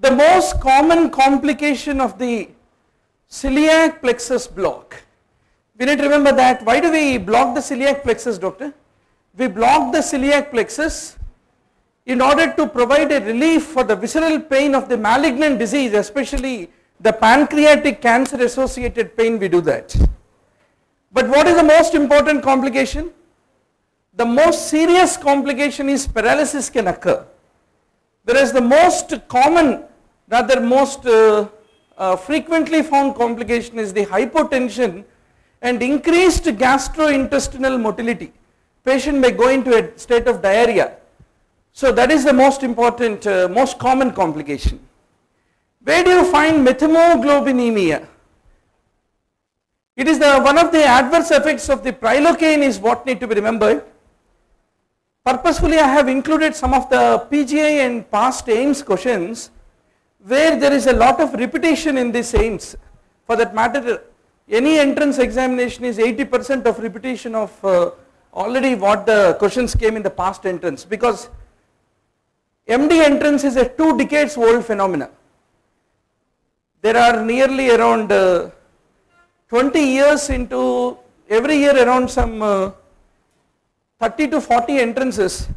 the most common complication of the celiac plexus block. We need to remember that. Why do we block the celiac plexus, doctor? We block the celiac plexus in order to provide a relief for the visceral pain of the malignant disease, especially the pancreatic cancer associated pain, we do that. But what is the most important complication? The most serious complication is paralysis can occur. Whereas the most common, rather most uh, uh, frequently found complication is the hypotension and increased gastrointestinal motility. Patient may go into a state of diarrhea. So that is the most important, uh, most common complication. Where do you find methemoglobinemia? It is the one of the adverse effects of the prilocaine is what need to be remembered. Purposefully I have included some of the PGI and past AIIMS questions where there is a lot of repetition in these AIIMS. For that matter, any entrance examination is 80% of repetition of uh, already what the questions came in the past entrance because MD entrance is a two decades old phenomena. There are nearly around uh, 20 years into every year around some uh, 30 to 40 entrances,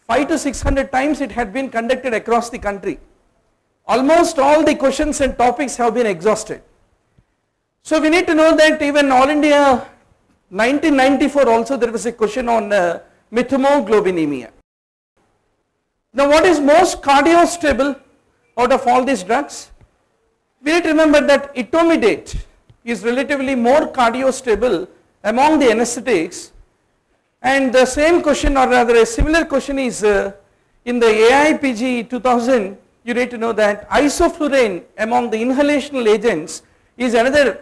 5 to 600 times it had been conducted across the country. Almost all the questions and topics have been exhausted. So we need to know that even All India 1994 also there was a question on uh, methemoglobinemia. Now what is most cardiostable out of all these drugs? We need to remember that etomidate is relatively more cardiostable among the anesthetics and the same question or rather a similar question is uh, in the AIPG 2000 you need to know that isoflurane among the inhalational agents is another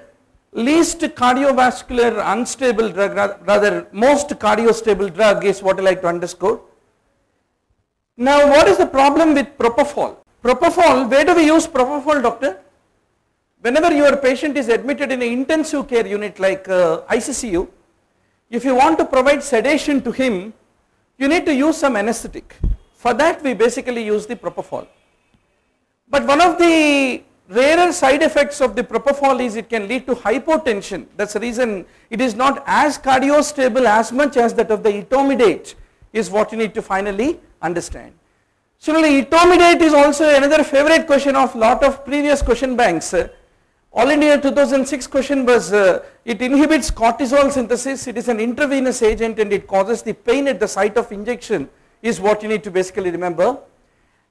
least cardiovascular unstable drug rather most cardiostable drug is what I like to underscore. Now what is the problem with propofol? Propofol, where do we use propofol doctor? Whenever your patient is admitted in an intensive care unit like uh, ICCU, if you want to provide sedation to him, you need to use some anesthetic. For that we basically use the propofol. But one of the rarer side effects of the propofol is it can lead to hypotension. That's the reason it is not as cardiostable as much as that of the etomidate is what you need to finally understand. Similarly, etomidate is also another favorite question of lot of previous question banks. All India 2006 question was uh, it inhibits cortisol synthesis, it is an intravenous agent and it causes the pain at the site of injection is what you need to basically remember.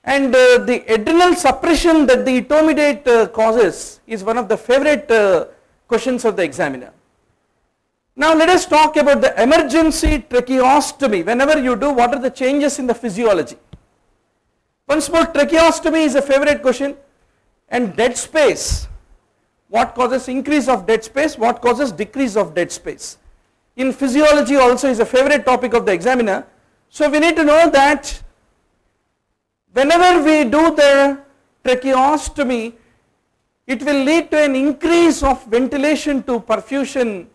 And uh, the adrenal suppression that the etomidate uh, causes is one of the favorite uh, questions of the examiner. Now let us talk about the emergency tracheostomy. Whenever you do, what are the changes in the physiology? Once more, tracheostomy is a favorite question and dead space. What causes increase of dead space? What causes decrease of dead space? In physiology also is a favorite topic of the examiner. So we need to know that whenever we do the tracheostomy, it will lead to an increase of ventilation to perfusion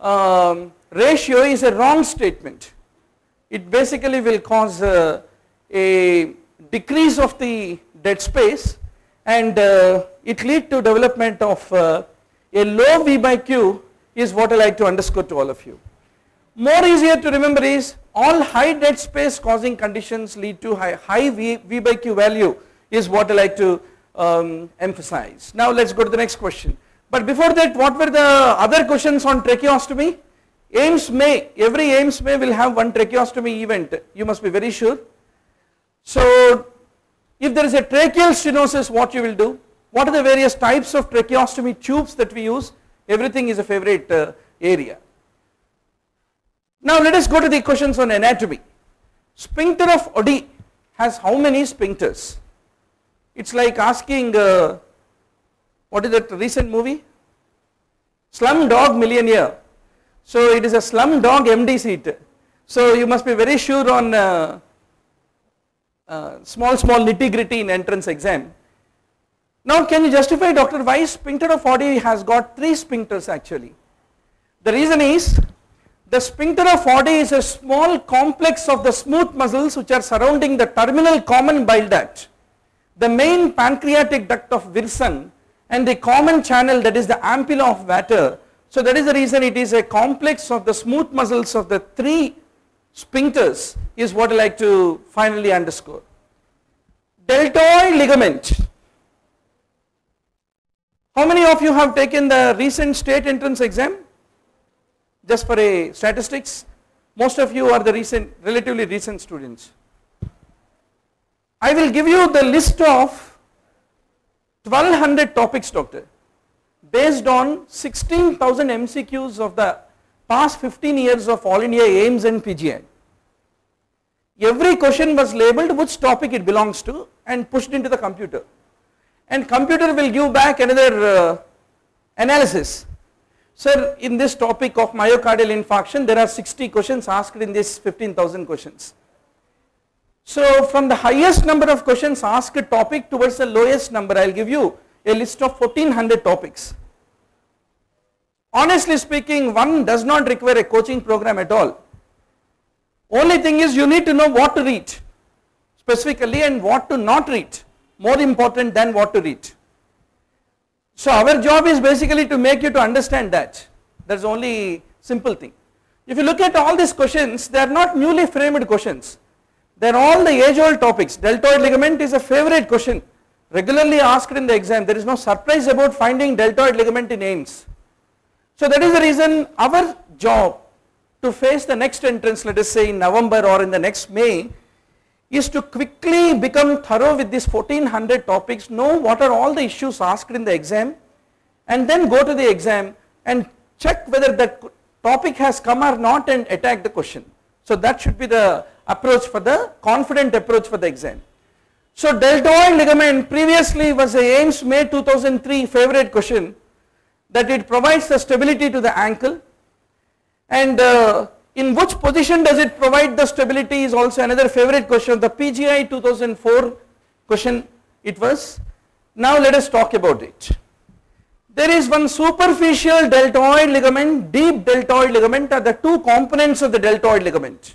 um, ratio is a wrong statement. It basically will cause uh, a decrease of the dead space and uh, it lead to development of uh, a low V by Q is what I like to underscore to all of you. More easier to remember is all high dead space causing conditions lead to high, high v, v by Q value is what I like to um, emphasize. Now let's go to the next question. But before that what were the other questions on tracheostomy? AIIMS may, every AIIMS may will have one tracheostomy event, you must be very sure. So if there is a tracheal stenosis what you will do? What are the various types of tracheostomy tubes that we use? Everything is a favorite uh, area. Now let us go to the questions on anatomy. Sphincter of Oddi has how many sphincters? It's like asking uh, what is that recent movie? Slum Dog Millionaire. So it is a Slum Dog MD seat. So you must be very sure on uh, uh, small small nitty gritty in entrance exam. Now can you justify Dr. why sphincter of Oddi has got 3 sphincters actually? The reason is the sphincter of Oddi is a small complex of the smooth muscles which are surrounding the terminal common bile duct. the main pancreatic duct of Wirsung and the common channel that is the ampulla of Vater. So that is the reason it is a complex of the smooth muscles of the three sphincters is what I like to finally underscore. Deltoid ligament. How many of you have taken the recent state entrance exam? Just for a statistics, most of you are the recent, relatively recent students. I will give you the list of 1200 topics doctor based on 16,000 MCQs of the past 15 years of All India AIIMS and PGI. Every question was labeled which topic it belongs to and pushed into the computer and computer will give back another uh, analysis. Sir, in this topic of myocardial infarction there are 60 questions asked in this 15,000 questions. So from the highest number of questions asked topic towards the lowest number I will give you a list of 1400 topics. Honestly speaking one does not require a coaching program at all. Only thing is you need to know what to read specifically and what to not read more important than what to read. So our job is basically to make you to understand that is only simple thing. If you look at all these questions they are not newly framed questions They are all the age old topics, deltoid ligament is a favorite question regularly asked in the exam. There is no surprise about finding deltoid ligament in AIIMS. So that is the reason our job to face the next entrance let us say in November or in the next May is to quickly become thorough with these 1400 topics, know what are all the issues asked in the exam and then go to the exam and check whether that topic has come or not and attack the question. So that should be the approach for the confident approach for the exam. So deltoid ligament previously was a AIIMS May 2003 favorite question that it provides the stability to the ankle and uh, in which position does it provide the stability is also another favorite question of the PGI 2004 question it was. Now let us talk about it. There is one superficial deltoid ligament, deep deltoid ligament are the two components of the deltoid ligament.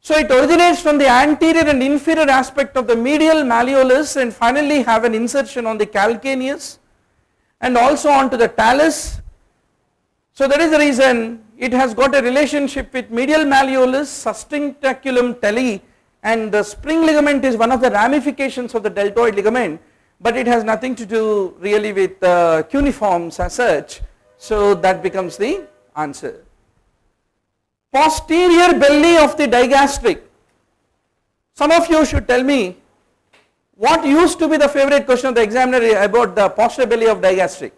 So it originates from the anterior and inferior aspect of the medial malleolus and finally have an insertion on the calcaneus and also onto the talus. So that is the reason it has got a relationship with medial malleolus, sustentaculum tali and the spring ligament is one of the ramifications of the deltoid ligament but it has nothing to do really with uh, cuneiforms as such. So that becomes the answer posterior belly of the digastric. Some of you should tell me what used to be the favorite question of the examiner about the posterior belly of digastric.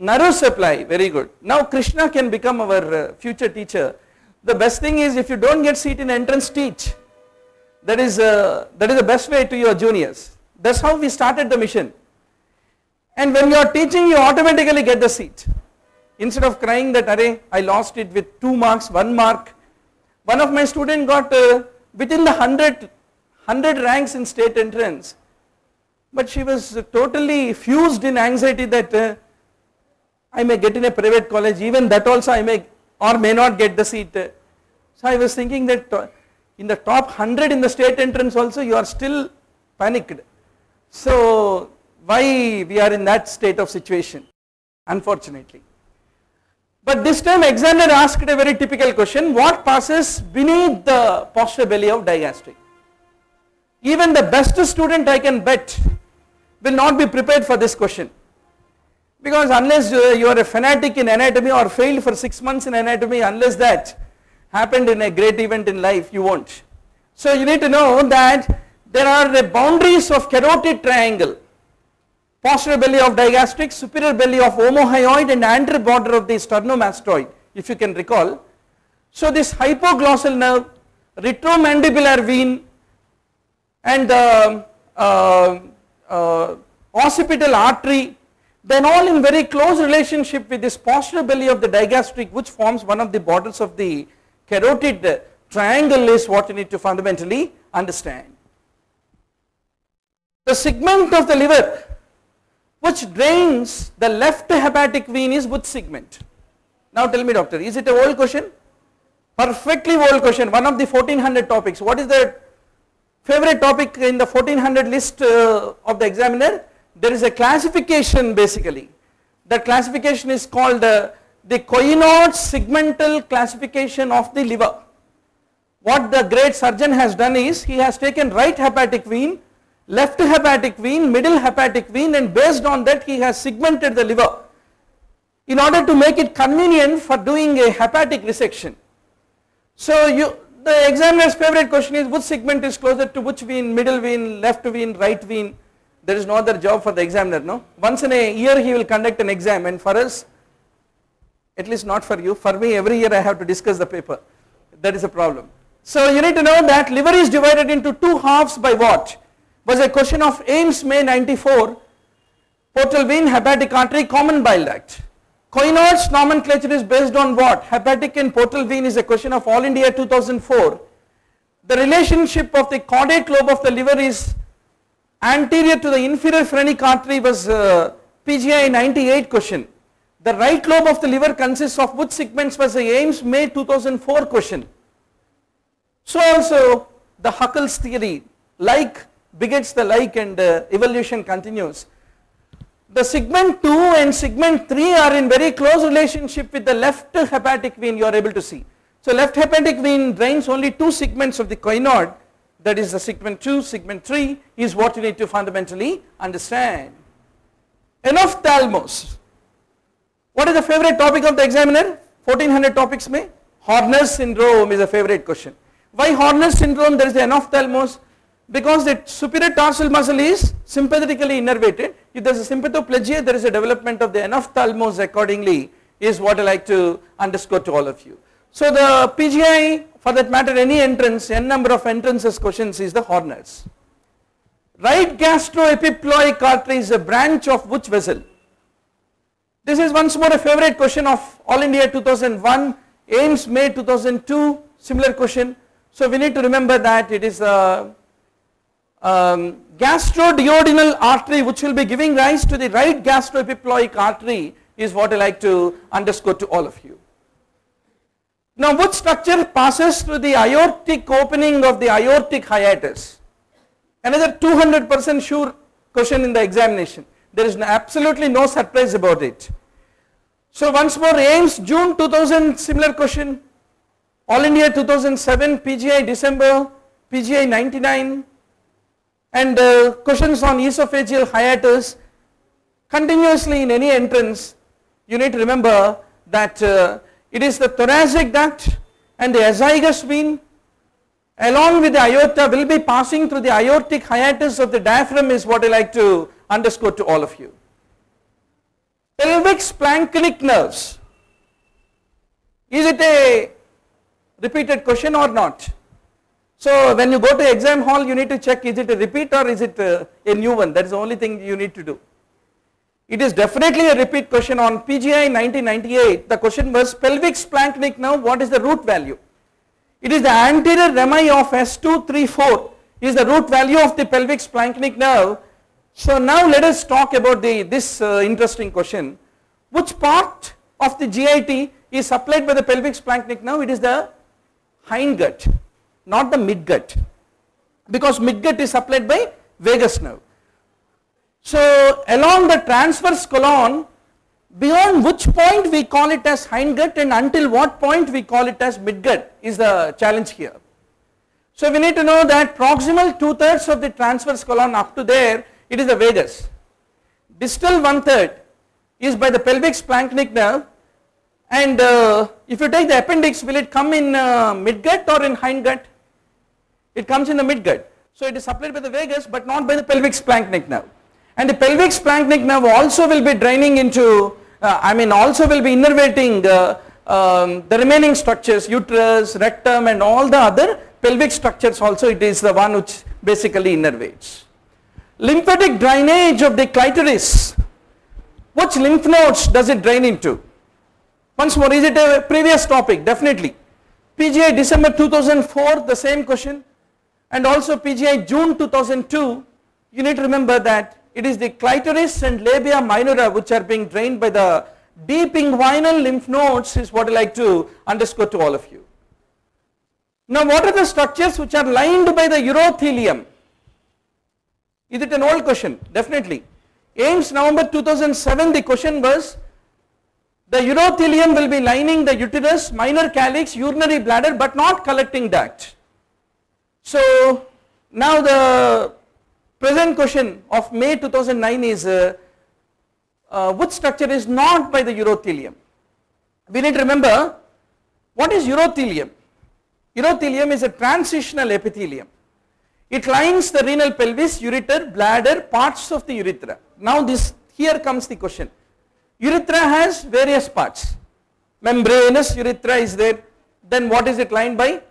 Nerve supply, very good. Now Krishna can become our uh, future teacher. The best thing is if you don't get seat in entrance teach. That is, uh, that is the best way to your juniors. That's how we started the mission. And when you are teaching you automatically get the seat. Instead of crying that array I lost it with 2 marks, 1 mark. One of my student got uh, within the 100, 100 ranks in state entrance. But she was totally fused in anxiety that uh, I may get in a private college even that also I may or may not get the seat. So I was thinking that uh, in the top 100 in the state entrance also you are still panicked. So why we are in that state of situation unfortunately. But this time examiner asked a very typical question, what passes beneath the posterior belly of digastric? Even the best student I can bet will not be prepared for this question. Because unless you are a fanatic in anatomy or failed for 6 months in anatomy, unless that happened in a great event in life, you won't. So you need to know that there are the boundaries of carotid triangle posterior belly of digastric, superior belly of omohyoid and anterior border of the sternomastoid if you can recall. So this hypoglossal nerve, retromandibular vein and uh, uh, uh, occipital artery then all in very close relationship with this posterior belly of the digastric which forms one of the borders of the carotid triangle is what you need to fundamentally understand. The segment of the liver which drains the left hepatic vein is which segment? Now tell me doctor, is it a old question? Perfectly old question, one of the 1400 topics. What is the favorite topic in the 1400 list uh, of the examiner, there is a classification basically. That classification is called uh, the Couinaud segmental classification of the liver. What the great surgeon has done is he has taken right hepatic vein, left hepatic vein, middle hepatic vein and based on that he has segmented the liver in order to make it convenient for doing a hepatic resection. So you, the examiner's favorite question is which segment is closer to which vein, middle vein, left vein, right vein. There is no other job for the examiner, no. Once in a year he will conduct an exam and for us, at least not for you, for me every year I have to discuss the paper. That is a problem. So you need to know that liver is divided into two halves by what? Was a question of AIIMS May 94, portal vein, hepatic artery, common bile duct. Couinaud's nomenclature is based on what? Hepatic and portal vein is a question of All India 2004. The relationship of the caudate lobe of the liver is anterior to the inferior phrenic artery was uh, PGI 98 question. The right lobe of the liver consists of which segments was the AIIMS May 2004 question. So also the Haeckel's theory like begets the like and uh, evolution continues the segment 2 and segment 3 are in very close relationship with the left hepatic vein you are able to see. So left hepatic vein drains only two segments of the Couinaud that is the segment 2, segment 3 is what you need to fundamentally understand. Enophthalmos. What is the favorite topic of the examiner? 1400 topics may? Horner's syndrome is a favorite question. Why Horner's syndrome? There is the enophthalmos because the superior tarsal muscle is sympathetically innervated. If there is a sympathoplegia, there is a development of the enophthalmos accordingly is what I like to underscore to all of you. So the PGI for that matter any entrance, n number of entrances questions is the Horner's. Right gastroepiploic artery is a branch of which vessel? This is once more a favorite question of All India 2001, AIIMS May 2002, similar question. So we need to remember that it is a um, gastroduodenal artery which will be giving rise to the right gastroepiploic artery is what I like to underscore to all of you. Now which structure passes through the aortic opening of the aortic hiatus? Another 200% sure question in the examination. There is absolutely no surprise about it. So once more AIIMS June 2000 similar question, All India 2007, PGI December, PGI 99, and uh, questions on esophageal hiatus continuously in any entrance you need to remember that uh, it is the thoracic duct and the azygous vein along with the aorta will be passing through the aortic hiatus of the diaphragm is what I like to underscore to all of you. Pelvic splanchnic nerves. Is it a repeated question or not? So when you go to exam hall you need to check is it a repeat or is it a, a new one that is the only thing you need to do. It is definitely a repeat question on PGI 1998 the question was pelvic splanchnic nerve what is the root value. It is the anterior rami of S234 is the root value of the pelvic splanchnic nerve. So now let us talk about the this uh, interesting question which part of the GIT is supplied by the pelvic splanchnic nerve it is the hindgut not the midgut because midgut is supplied by vagus nerve. So along the transverse colon beyond which point we call it as hindgut and until what point we call it as midgut is the challenge here. So we need to know that proximal two thirds of the transverse colon up to there it is the vagus. Distal one third is by the pelvic splanchnic nerve and uh, if you take the appendix will it come in uh, midgut or in hindgut? it comes in the midgut. So it is supplied by the vagus but not by the pelvic splanchnic nerve. And the pelvic splanchnic nerve also will be draining into, uh, I mean also will be innervating uh, um, the remaining structures, uterus, rectum and all the other pelvic structures also it is the one which basically innervates. Lymphatic drainage of the clitoris, which lymph nodes does it drain into? Once more, is it a previous topic? Definitely. PGI December 2004, the same question and also PGI June 2002 you need to remember that it is the clitoris and labia minora which are being drained by the deep inguinal lymph nodes is what I like to underscore to all of you. Now what are the structures which are lined by the urothelium? Is it an old question? Definitely. AIIMS November 2007 the question was the urothelium will be lining the uterus, minor calyx, urinary bladder but not collecting duct. So now the present question of May 2009 is uh, uh, which structure is not by the urothelium. We need to remember what is urothelium? Urothelium is a transitional epithelium. It lines the renal pelvis, ureter, bladder, parts of the urethra. Now this here comes the question. Urethra has various parts. Membranous urethra is there. Then what is it lined by?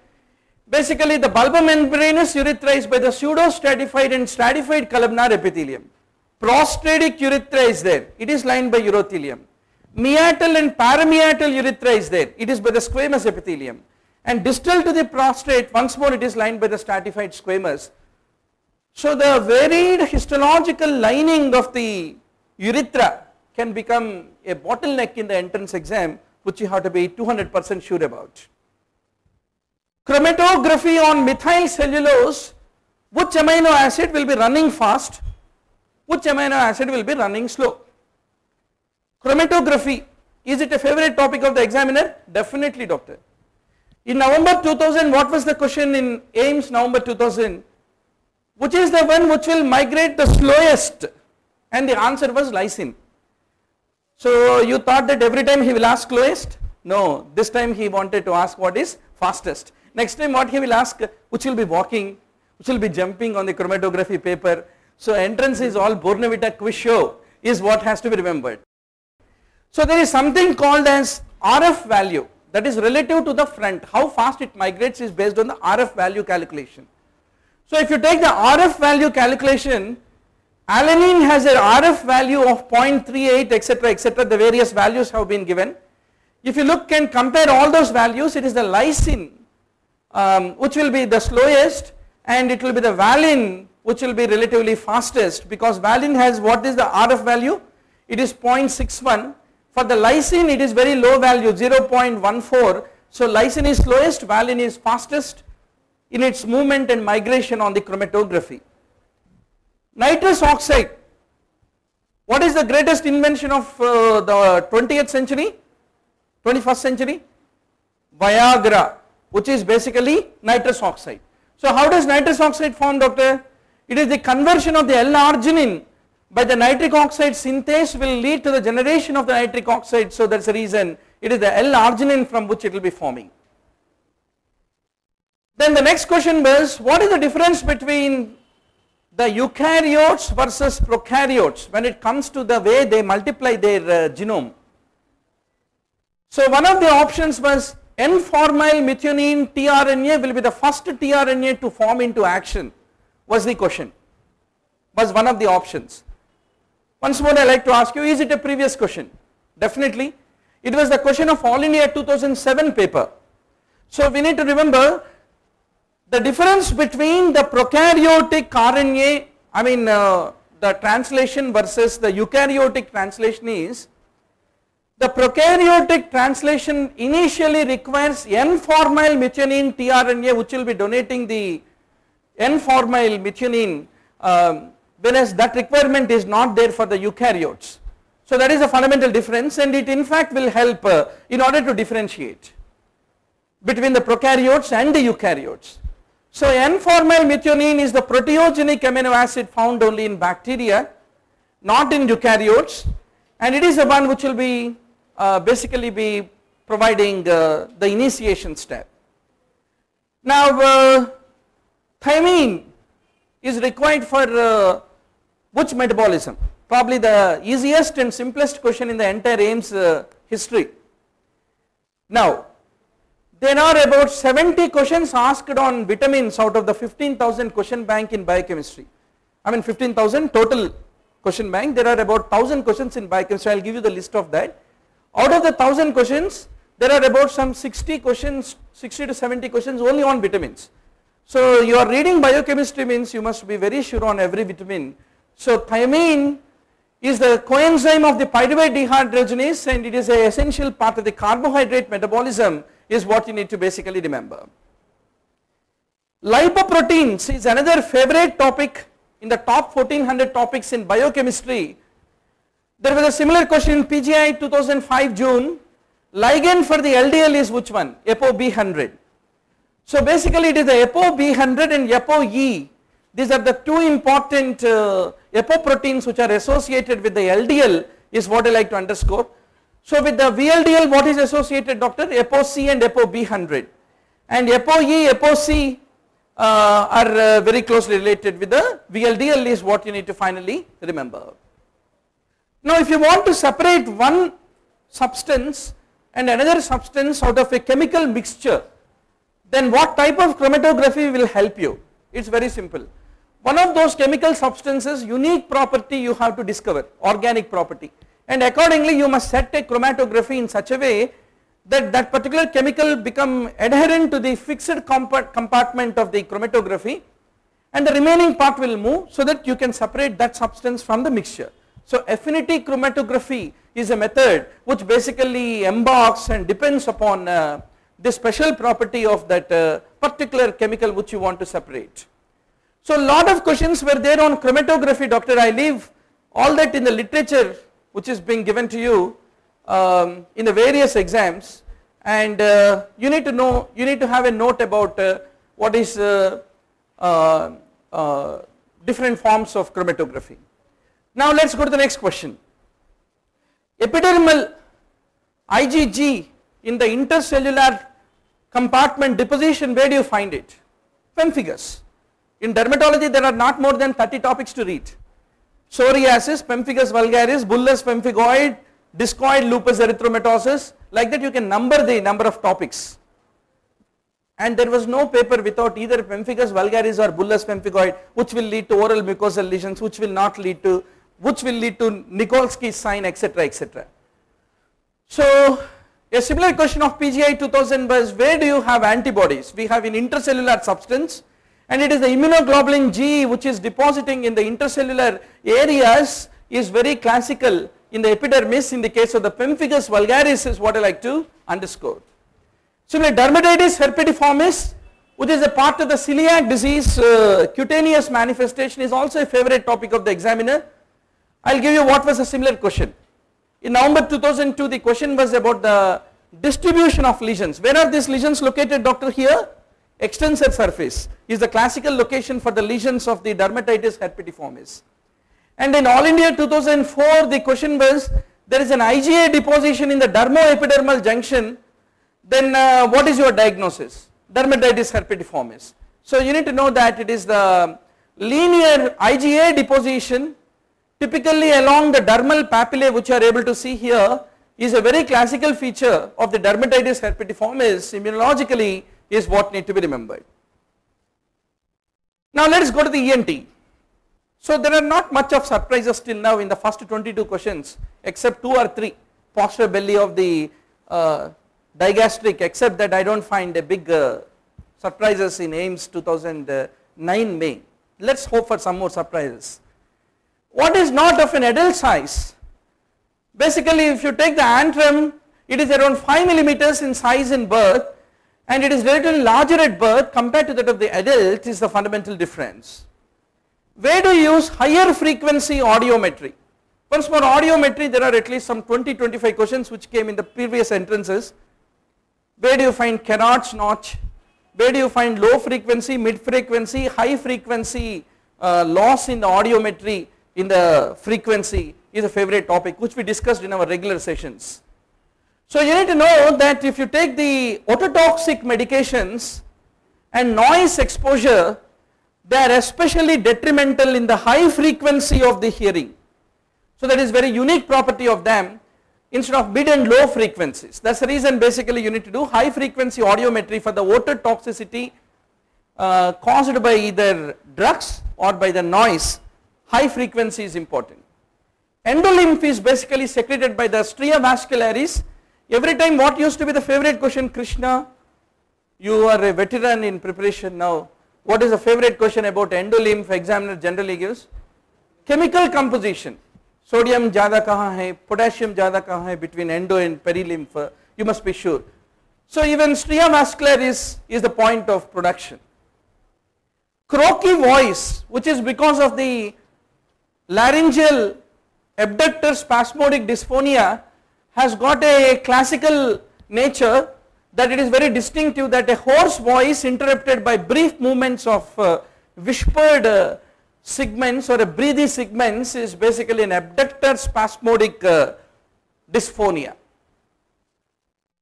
Basically the bulbomembranous urethra is by the pseudostratified and stratified columnar epithelium. Prostatic urethra is there. It is lined by urothelium. Meatal and parameatal urethra is there. It is by the squamous epithelium. And distal to the prostate, once more it is lined by the stratified squamous. So the varied histological lining of the urethra can become a bottleneck in the entrance exam which you have to be 200% sure about. Chromatography on methyl cellulose, which amino acid will be running fast, which amino acid will be running slow. Chromatography, is it a favorite topic of the examiner? Definitely doctor. In November 2000, what was the question in AIIMS November 2000? Which is the one which will migrate the slowest? And the answer was lysine. So you thought that every time he will ask slowest? No, this time he wanted to ask what is fastest. Next time what he will ask, which will be walking, which will be jumping on the chromatography paper. So entrance is all Bournvita quiz show is what has to be remembered. So there is something called as RF value that is relative to the front. How fast it migrates is based on the RF value calculation. So if you take the RF value calculation, alanine has a RF value of 0.38 etc etc the various values have been given. If you look and compare all those values it is the lysine um, which will be the slowest and it will be the valine which will be relatively fastest because valine has what is the RF value? It is 0.61 for the lysine it is very low value 0.14 so lysine is slowest valine is fastest in its movement and migration on the chromatography. Nitrous oxide. What is the greatest invention of uh, the 20th century? 21st century? Viagra which is basically nitrous oxide. So how does nitrous oxide form doctor? It is the conversion of the L-arginine by the nitric oxide synthase will lead to the generation of the nitric oxide. So that is the reason it is the L-arginine from which it will be forming. Then the next question was what is the difference between the eukaryotes versus prokaryotes when it comes to the way they multiply their uh, genome. So one of the options was N-formyl methionine tRNA will be the first tRNA to form into action was the question was one of the options. Once more I like to ask you is it a previous question definitely it was the question of all India 2007 paper. So we need to remember the difference between the prokaryotic RNA I mean uh, the translation versus the eukaryotic translation is the prokaryotic translation initially requires N-formyl methionine tRNA which will be donating the N-formyl methionine um, whereas that requirement is not there for the eukaryotes. So that is a fundamental difference and it in fact will help uh, in order to differentiate between the prokaryotes and the eukaryotes. So N-formyl methionine is the proteogenic amino acid found only in bacteria not in eukaryotes and it is the one which will be uh, basically be providing uh, the initiation step. Now uh, thiamine is required for uh, which metabolism? Probably the easiest and simplest question in the entire AIIMS uh, history. Now there are about 70 questions asked on vitamins out of the 15,000 question bank in biochemistry. I mean 15,000 total question bank there are about 1000 questions in biochemistry I will give you the list of that out of the 1000 questions, there are about some 60 questions, 60 to 70 questions only on vitamins. So you are reading biochemistry means you must be very sure on every vitamin. So thiamine is the coenzyme of the pyruvate dehydrogenase and it is an essential part of the carbohydrate metabolism is what you need to basically remember. Lipoproteins is another favorite topic in the top 1400 topics in biochemistry. There was a similar question in PGI 2005 June. Ligand for the LDL is which one? ApoB100. So basically it is the ApoB100 and ApoE. These are the two important uh, apoproteins which are associated with the LDL is what I like to underscore. So with the VLDL what is associated doctor? ApoC and ApoB100 and ApoE, ApoC uh, are uh, very closely related with the VLDL is what you need to finally remember. Now if you want to separate one substance and another substance out of a chemical mixture then what type of chromatography will help you? It is very simple. One of those chemical substances unique property you have to discover organic property and accordingly you must set a chromatography in such a way that that particular chemical become adherent to the fixed compartment of the chromatography and the remaining part will move so that you can separate that substance from the mixture. So affinity chromatography is a method which basically embarks and depends upon uh, the special property of that uh, particular chemical which you want to separate. So lot of questions were there on chromatography doctor I leave all that in the literature which is being given to you um, in the various exams and uh, you need to know you need to have a note about uh, what is uh, uh, uh, different forms of chromatography. Now let us go to the next question. Epidermal IgG in the intercellular compartment deposition where do you find it? Pemphigus. In dermatology there are not more than 30 topics to read. Psoriasis, pemphigus vulgaris, bullous pemphigoid, discoid lupus erythematosus like that you can number the number of topics and there was no paper without either pemphigus vulgaris or bullous pemphigoid which will lead to oral mucosal lesions which will not lead to which will lead to Nikolsky sign etc etc. So a similar question of PGI 2000 was where do you have antibodies we have in intercellular substance and it is the immunoglobulin G which is depositing in the intercellular areas is very classical in the epidermis in the case of the pemphigus vulgaris is what I like to underscore. Similarly dermatitis herpetiformis which is a part of the celiac disease uh, cutaneous manifestation is also a favorite topic of the examiner. I will give you what was a similar question. In November 2002 the question was about the distribution of lesions. Where are these lesions located doctor here? Extensor surface is the classical location for the lesions of the dermatitis herpetiformis. And in All India 2004 the question was there is an IgA deposition in the dermoepidermal junction then uh, what is your diagnosis? Dermatitis herpetiformis. So you need to know that it is the linear IgA deposition typically along the dermal papillae which you are able to see here is a very classical feature of the dermatitis herpetiformis immunologically is what need to be remembered. Now let us go to the ENT. So there are not much of surprises till now in the first 22 questions except 2 or 3 posterior belly of the uh, digastric except that I do not find a big uh, surprises in AIIMS 2009 May. Let us hope for some more surprises. What is not of an adult size? Basically if you take the antrum it is around 5 millimeters in size in birth and it is relatively larger at birth compared to that of the adult is the fundamental difference. Where do you use higher frequency audiometry? Once more audiometry there are at least some 20 25 questions which came in the previous entrances. Where do you find Carhart's notch? Where do you find low frequency, mid frequency, high frequency uh, loss in the audiometry in the frequency is a favorite topic which we discussed in our regular sessions. So you need to know that if you take the ototoxic medications and noise exposure they are especially detrimental in the high frequency of the hearing. So that is very unique property of them instead of mid and low frequencies. That is the reason basically you need to do high frequency audiometry for the ototoxicity uh, caused by either drugs or by the noise high frequency is important. Endolymph is basically secreted by the stria vascularis Every time what used to be the favorite question Krishna, you are a veteran in preparation now. What is the favorite question about endolymph examiner generally gives? Chemical composition. Sodium jada kaha hai, potassium jada kaha hai between endo and perilymph, you must be sure. So even stria vascularis, is the point of production. croaky voice which is because of the laryngeal abductor spasmodic dysphonia has got a classical nature that it is very distinctive that a hoarse voice interrupted by brief movements of uh, whispered uh, segments or a breathy segments is basically an abductor spasmodic uh, dysphonia.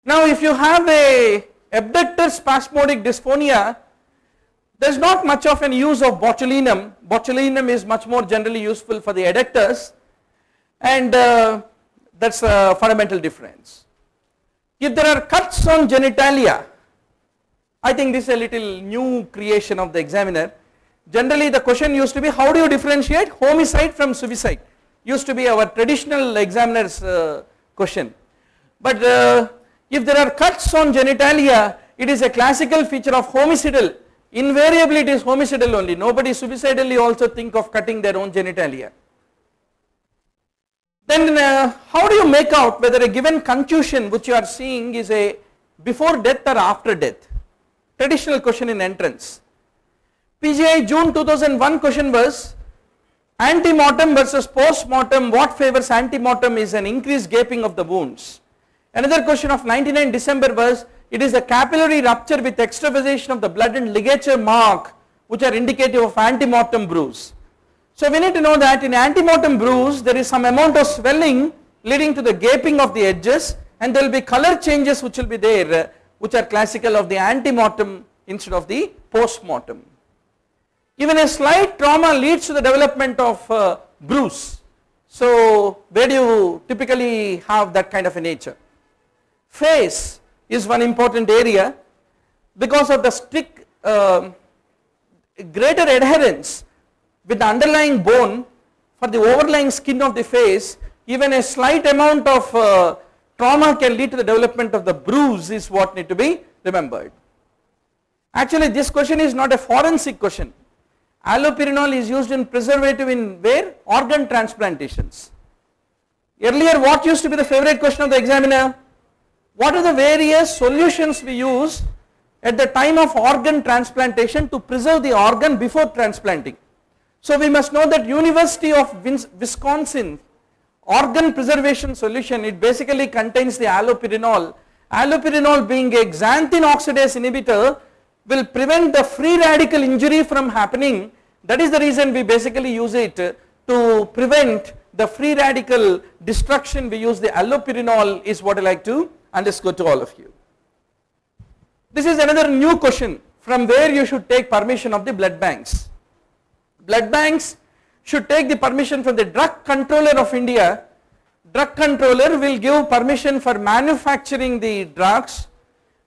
Now if you have a abductor spasmodic dysphonia there is not much of an use of botulinum, botulinum is much more generally useful for the adductors and uh, that is a fundamental difference. If there are cuts on genitalia, I think this is a little new creation of the examiner. Generally the question used to be how do you differentiate homicide from suicide used to be our traditional examiner's uh, question. But uh, if there are cuts on genitalia it is a classical feature of homicidal invariably it is homicidal only nobody suicidally also think of cutting their own genitalia. Then uh, how do you make out whether a given contusion which you are seeing is a before death or after death? Traditional question in entrance. PGI June 2001 question was ante-mortem versus post-mortem what favors ante-mortem is an increased gaping of the wounds. Another question of 99 December was it is a capillary rupture with extravasation of the blood and ligature mark which are indicative of ante-mortem bruise. So we need to know that in ante-mortem bruise there is some amount of swelling leading to the gaping of the edges and there will be color changes which will be there uh, which are classical of the ante-mortem instead of the post-mortem. Even a slight trauma leads to the development of uh, bruise. So where do you typically have that kind of a nature? Face is one important area because of the strict uh, greater adherence with the underlying bone for the overlying skin of the face even a slight amount of uh, trauma can lead to the development of the bruise is what need to be remembered. Actually this question is not a forensic question. Allopurinol is used in preservative in where? Organ transplantations. Earlier what used to be the favorite question of the examiner? What are the various solutions we use at the time of organ transplantation to preserve the organ before transplanting? So we must know that University of Wisconsin organ preservation solution it basically contains the allopurinol. Allopurinol being a xanthine oxidase inhibitor will prevent the free radical injury from happening that is the reason we basically use it to prevent the free radical destruction we use the allopurinol is what I like to underscore to all of you. This is another new question from where you should take permission of the blood banks blood banks should take the permission from the drug controller of India. Drug controller will give permission for manufacturing the drugs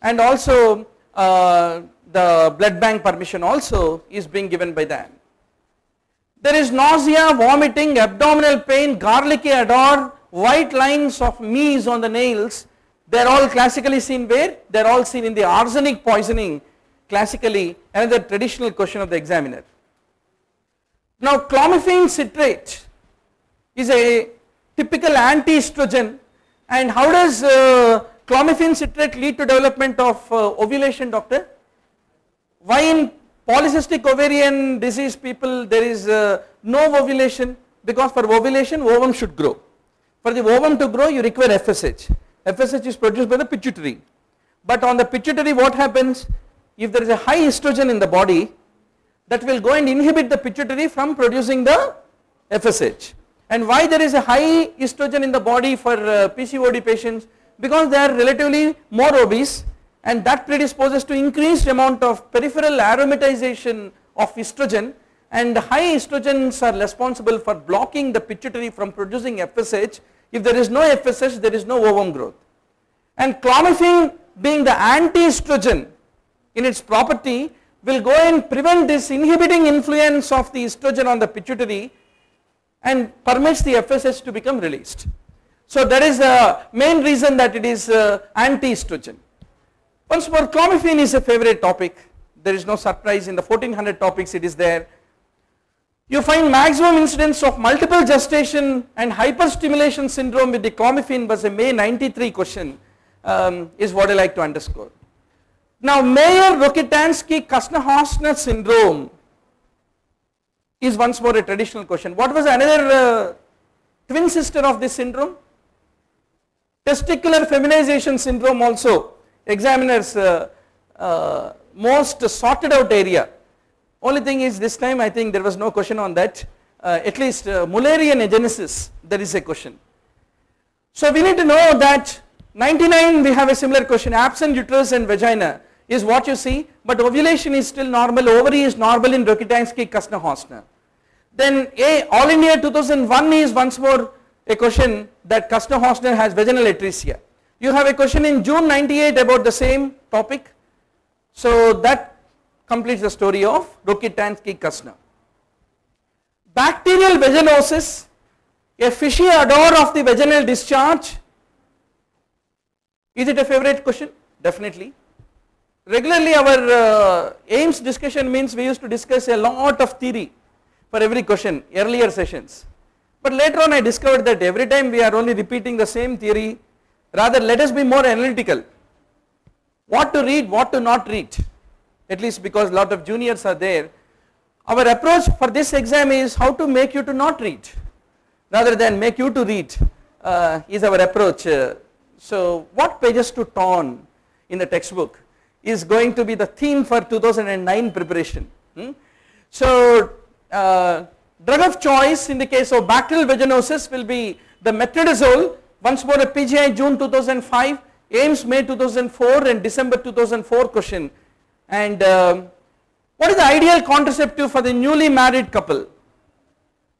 and also uh, the blood bank permission also is being given by them. There is nausea, vomiting, abdominal pain, garlicky odor, white lines of mees on the nails. They are all classically seen where? They are all seen in the arsenic poisoning classically another traditional question of the examiner. Now clomiphene citrate is a typical anti-estrogen and how does uh, clomiphene citrate lead to development of uh, ovulation doctor? Why in polycystic ovarian disease people there is uh, no ovulation because for ovulation ovum should grow. For the ovum to grow you require FSH. FSH is produced by the pituitary. But on the pituitary what happens? If there is a high estrogen in the body that will go and inhibit the pituitary from producing the FSH. And why there is a high estrogen in the body for uh, PCOD patients? Because they are relatively more obese and that predisposes to increased amount of peripheral aromatization of estrogen and high estrogens are responsible for blocking the pituitary from producing FSH. If there is no FSH, there is no ovum growth. And clomiphene being the anti-estrogen in its property will go and prevent this inhibiting influence of the estrogen on the pituitary and permits the FSH to become released. So that is the main reason that it is uh, anti-estrogen. Once more clomiphene is a favorite topic, there is no surprise in the 1400 topics it is there. You find maximum incidence of multiple gestation and hyperstimulation syndrome with the clomiphene was a May 93 question um, is what I like to underscore. Now Mayer Rokitansky Kushner syndrome is once more a traditional question. What was another uh, twin sister of this syndrome? Testicular feminization syndrome also examiners uh, uh, most sorted out area. Only thing is this time I think there was no question on that. Uh, at least uh, Mullerian agenesis there is a question. So we need to know that 99 we have a similar question absent uterus and vagina is what you see but ovulation is still normal ovary is normal in Rokitansky Küster-Hauser. Then A all India 2001 is once more a question that Küster-Hauser has vaginal atresia. You have a question in June 98 about the same topic. So that completes the story of Rokitansky-Küster. Bacterial vaginosis, a fishy odor of the vaginal discharge. Is it a favorite question? Definitely. Regularly our uh, AIIMS discussion means we used to discuss a lot of theory for every question earlier sessions. But later on I discovered that every time we are only repeating the same theory rather let us be more analytical. What to read, what to not read at least because lot of juniors are there. Our approach for this exam is how to make you to not read rather than make you to read uh, is our approach. Uh, so what pages to turn in the textbook is going to be the theme for 2009 preparation. Hmm? So uh, drug of choice in the case of bacterial vaginosis will be the metronidazole once more a PGI June 2005 AIIMS May 2004 and December 2004 question and uh, what is the ideal contraceptive for the newly married couple?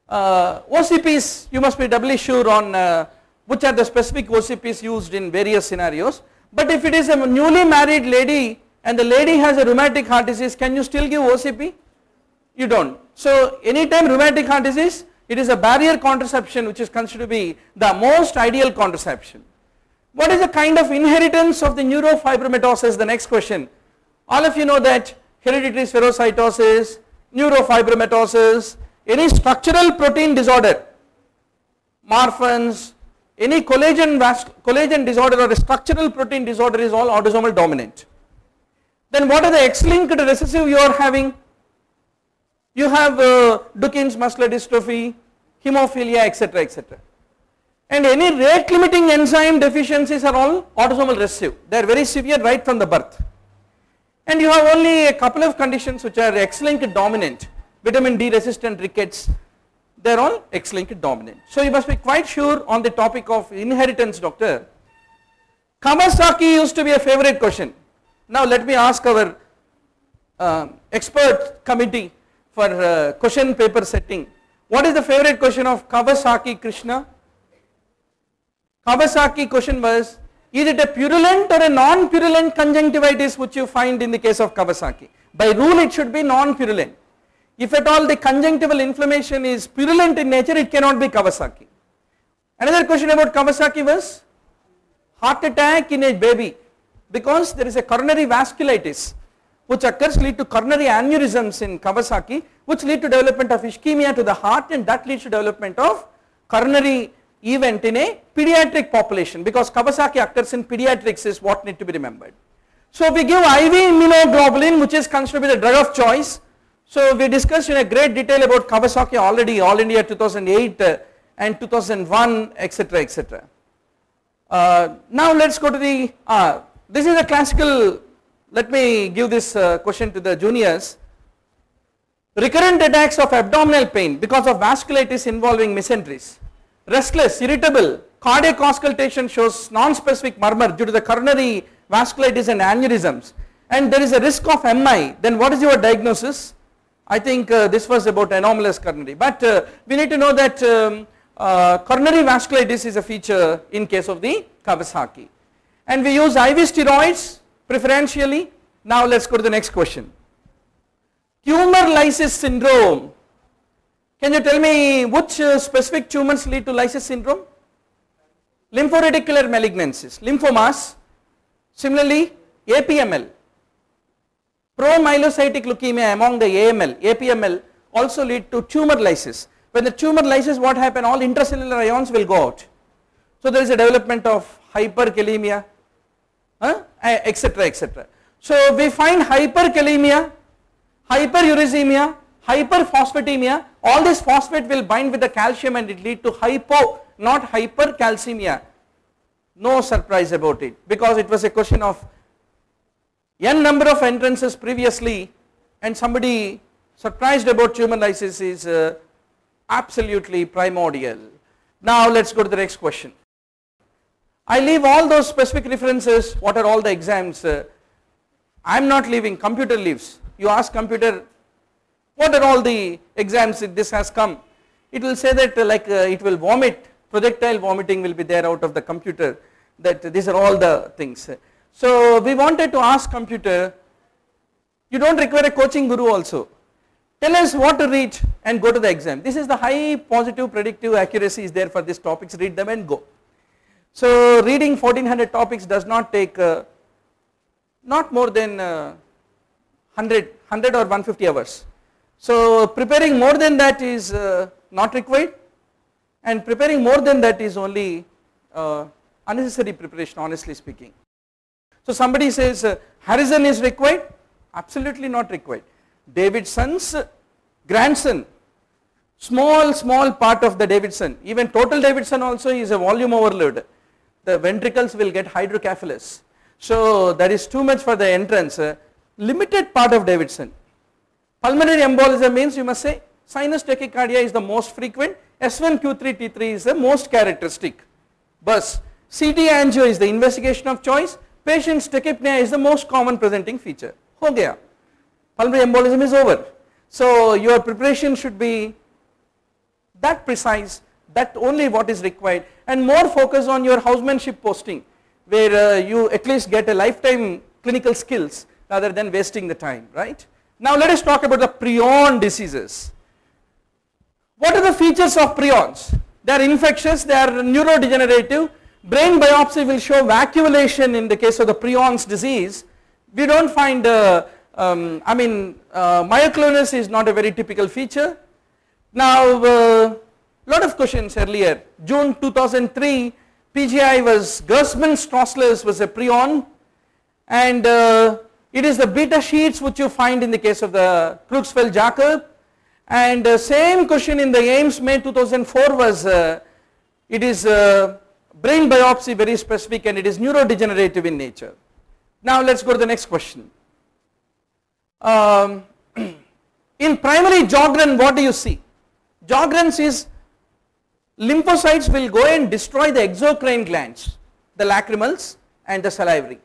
Uh, OCPs you must be doubly sure on uh, which are the specific OCPs used in various scenarios. But if it is a newly married lady and the lady has a rheumatic heart disease can you still give OCP you do not so anytime rheumatic heart disease it is a barrier contraception which is considered to be the most ideal contraception. What is the kind of inheritance of the neurofibromatosis? The next question all of you know that hereditary spherocytosis neurofibromatosis any structural protein disorder, Marfan's, any collagen, collagen disorder or structural protein disorder is all autosomal dominant. Then what are the X-linked recessive you are having? You have uh, Duchenne's muscular dystrophy, hemophilia etc etc. And any rate limiting enzyme deficiencies are all autosomal recessive, they are very severe right from the birth. And you have only a couple of conditions which are X-linked dominant vitamin D resistant rickets, they are all X-linked dominant. So you must be quite sure on the topic of inheritance doctor. Kawasaki used to be a favorite question. Now let me ask our uh, expert committee for uh, question paper setting. What is the favorite question of Kawasaki Krishna? Kawasaki question was, is it a purulent or a non-purulent conjunctivitis which you find in the case of Kawasaki? By rule it should be non-purulent. If at all the conjunctival inflammation is purulent in nature, it cannot be Kawasaki. Another question about Kawasaki was heart attack in a baby because there is a coronary vasculitis which occurs lead to coronary aneurysms in Kawasaki which lead to development of ischemia to the heart and that leads to development of coronary event in a pediatric population because Kawasaki occurs in pediatrics is what need to be remembered. So we give IV immunoglobulin which is considered to be the drug of choice so we discussed in a great detail about Kawasaki already all India 2008 uh, and 2001 etc etc. Uh, now let us go to the, uh, this is a classical, let me give this uh, question to the juniors. Recurrent attacks of abdominal pain because of vasculitis involving mesenteries. Restless, irritable, cardiac auscultation shows non-specific murmur due to the coronary vasculitis and aneurysms and there is a risk of MI, then what is your diagnosis? I think uh, this was about anomalous coronary but uh, we need to know that um, uh, coronary vasculitis is a feature in case of the Kawasaki and we use IV steroids preferentially. Now let us go to the next question. Tumor lysis syndrome. Can you tell me which uh, specific tumors lead to lysis syndrome? Lymphoreticular malignancies, lymphomas, similarly APML Promyelocytic leukemia among the AML, APML also lead to tumor lysis. When the tumor lysis what happen all intracellular ions will go out. So there is a development of hyperkalemia etc etc. So we find hyperkalemia, hyperuricemia hyperphosphatemia, all this phosphate will bind with the calcium and it lead to hypo, not hypercalcemia. No surprise about it because it was a question of n number of entrances previously and somebody surprised about tumor lysis is uh, absolutely primordial. Now let us go to the next question. I leave all those specific references, what are all the exams, uh, I am not leaving, computer leaves. You ask computer, what are all the exams this has come? It will say that like uh, it will vomit, projectile vomiting will be there out of the computer, that these are all the things. So we wanted to ask computer, you do not require a coaching guru also. Tell us what to read and go to the exam. This is the high positive predictive accuracy is there for these topics, read them and go. So reading 1400 topics does not take uh, not more than uh, 100, 100 or 150 hours. So preparing more than that is uh, not required and preparing more than that is only uh, unnecessary preparation honestly speaking. So somebody says uh, Harrison is required, absolutely not required. Davidson's grandson, small small part of the Davidson, even total Davidson also is a volume overload. The ventricles will get hydrocephalus. So that is too much for the entrance, uh, limited part of Davidson. Pulmonary embolism means you must say sinus tachycardia is the most frequent, S1Q3T3 is the most characteristic. Bus, CT angio is the investigation of choice, patient's tachypnea is the most common presenting feature. Ho gaya. Pulmonary embolism is over. So your preparation should be that precise, that only what is required and more focus on your housemanship posting where uh, you at least get a lifetime clinical skills rather than wasting the time, right. Now let us talk about the prion diseases. What are the features of prions? They are infectious, they are neurodegenerative, brain biopsy will show vacuolation in the case of the prions disease. We do not find, uh, um, I mean uh, myoclonus is not a very typical feature. Now uh, lot of questions earlier, June 2003 PGI was Gerstmann Straussler's was a prion and uh, it is the beta sheets which you find in the case of the Creutzfeldt Jakob and uh, same question in the AIIMS May 2004 was uh, it is uh, brain biopsy very specific and it is neurodegenerative in nature. Now let us go to the next question. Um, in primary Sjogren what do you see? Sjogren's is lymphocytes will go and destroy the exocrine glands, the lacrimals and the salivary.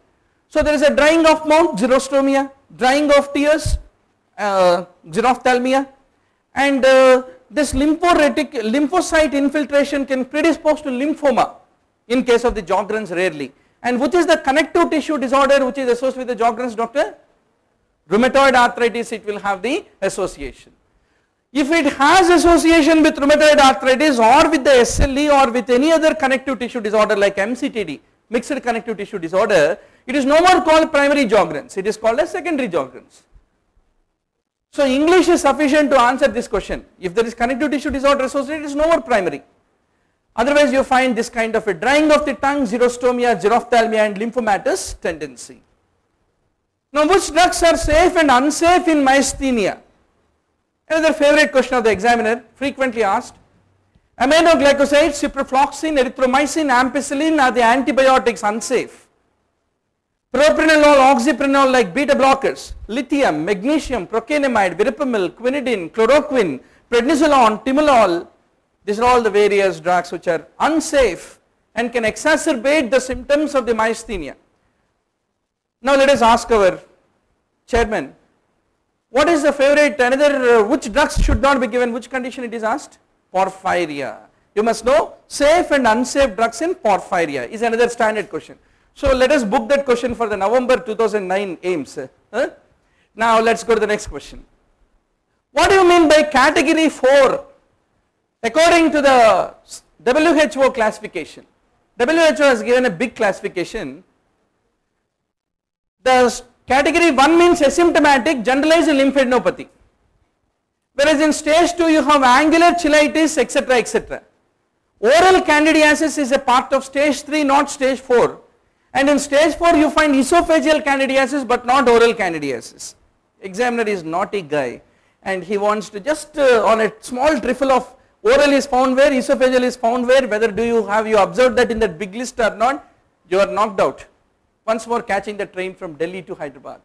So there is a drying of mouth, xerostomia, drying of tears, uh, xerophthalmia and uh, this lymphocyte infiltration can predispose to lymphoma in case of the Sjogren's rarely. And which is the connective tissue disorder which is associated with the Sjogren's doctor? Rheumatoid arthritis it will have the association. If it has association with rheumatoid arthritis or with the SLE or with any other connective tissue disorder like MCTD, mixed connective tissue disorder, it is no more called primary Sjogren's, it is called as secondary Sjogren's. So English is sufficient to answer this question. If there is connective tissue disorder associated, it is no more primary. Otherwise you find this kind of a drying of the tongue, xerostomia, xerophthalmia and lymphomatous tendency. Now which drugs are safe and unsafe in myasthenia? Another favorite question of the examiner, frequently asked. Aminoglycosides, ciprofloxacin, erythromycin, ampicillin are the antibiotics unsafe. Propranolol, oxprenolol like beta blockers, lithium, magnesium, procainamide, verapamil, quinidine, chloroquine, prednisolone, timolol, these are all the various drugs which are unsafe and can exacerbate the symptoms of the myasthenia. Now let us ask our chairman, what is the favorite another uh, which drugs should not be given which condition it is asked? Porphyria. You must know safe and unsafe drugs in porphyria is another standard question. So let us book that question for the November 2009 AIIMS. Huh? Eh? Now let us go to the next question. What do you mean by category 4? According to the WHO classification, WHO has given a big classification. The Category 1 means asymptomatic generalized lymphadenopathy. Whereas in stage 2 you have angular cheilitis etc etc. Oral candidiasis is a part of stage 3 not stage 4 and in stage 4 you find esophageal candidiasis but not oral candidiasis. Examiner is naughty guy and he wants to just uh, on a small trifle of oral is found where, esophageal is found where, whether do you have you observed that in that big list or not, you are knocked out. Once more catching the train from Delhi to Hyderabad.